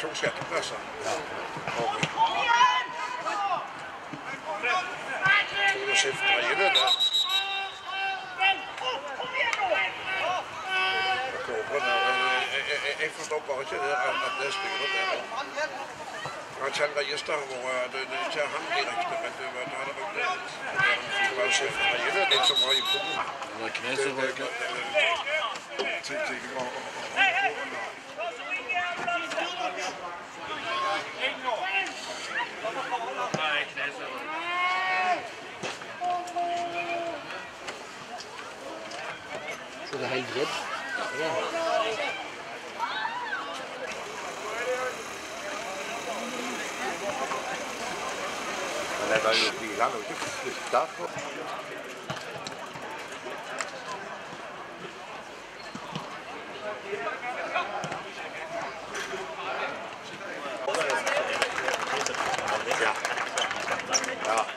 to skattepladser. Og Jonas F. Dreve, der og Kåberne, jeg, jeg, jeg forstår bare ikke det, at, at det spiller der. Han taler gjester hvor øh, det, det ikke er ham direkte, men det var der, der var det. Jonas F. Dreve, den som var sondern halt jetzt. Ja. Nein, weil wie lange gibt es nicht davon? Ja. Ja.